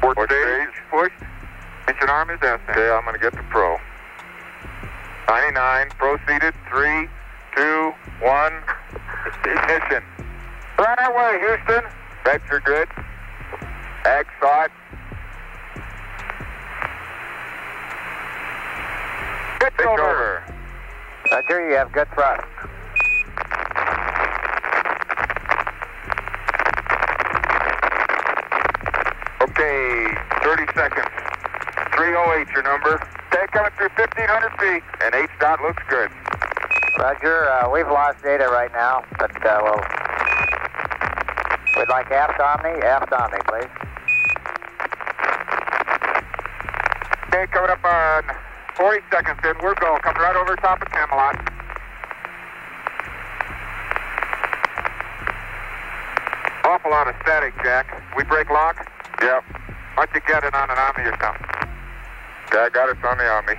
Port stage pushed. Engine arm is S. Okay, I'm going to get the pro. 99, proceeded. Three, two, one. Ignition. Right away, Houston. Bets are good. Ag thought. Pitch over. Roger, you have good thrust. Okay, 30 seconds. 308 your number. Okay, coming through 1,500 feet, and H dot looks good. Roger, uh, we've lost data right now, but uh, we'll, we'd like aft Omni, aft Omni, please. Okay, coming up on 40 seconds in. We're go. Coming right over top of Camelot. Awful lot of static, Jack. We break lock? Yep. Why don't you get it on an Omni or something? Okay, I got it on the Omni.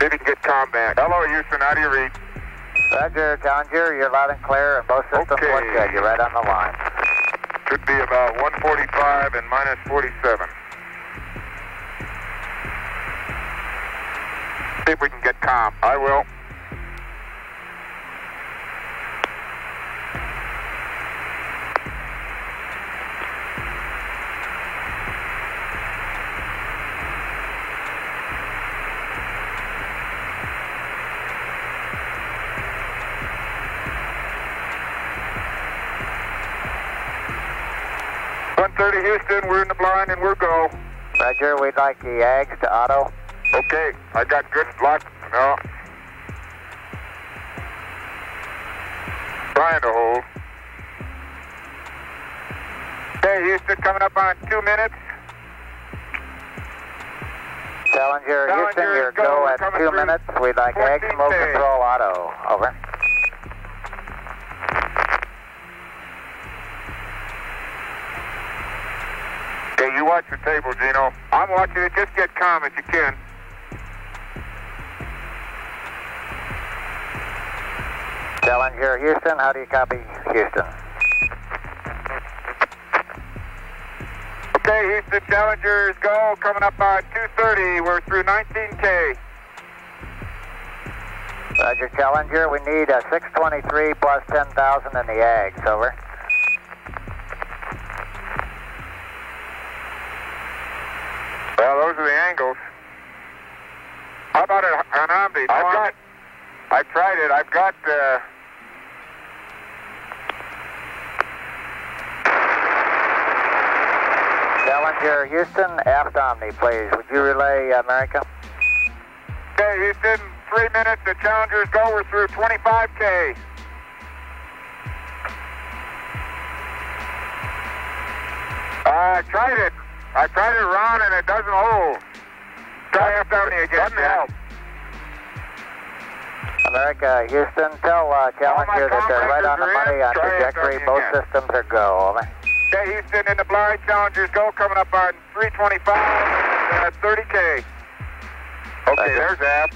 See if you can get com back. Hello, Houston. How do you read? Roger, Challenger, you're loud and clear, and both systems Okay. look good. You're right on the line. Should be about 145 and minus 47. See if we can get comm. I will. One thirty, Houston. We're in the blind and we're go. Roger, we'd like the AGS to auto. Okay, I got good luck. No. Trying to hold. Okay, Houston coming up on two minutes. Challenger, Houston, your go. go at two minutes. We'd like 14 smoke control auto. Over. You watch the table, Geno. I'm watching it. Just get comm if you can. Challenger, Houston, how do you copy Houston? Okay, Houston Challengers go. Coming up on 230. We're through 19K. Roger, Challenger, we need a 623 plus 10,000 in the AGS. Over. How about an, an Omni? I've got. I tried it. I've got. Uh, Challenger, Houston, aft Omni, please. Would you relay uh, America? okay, Houston. Three minutes. The Challengers go. We're through 25K. I tried it. I tried it around and it doesn't hold. Try aft Omni again. Help. America, Houston, tell uh, Challenger that they're right on the money on Try it trajectory. again. Both systems are go. Over. Okay, Houston in the blind. Challengers go. Coming up on 325. at 30K. Okay, Roger. there's App.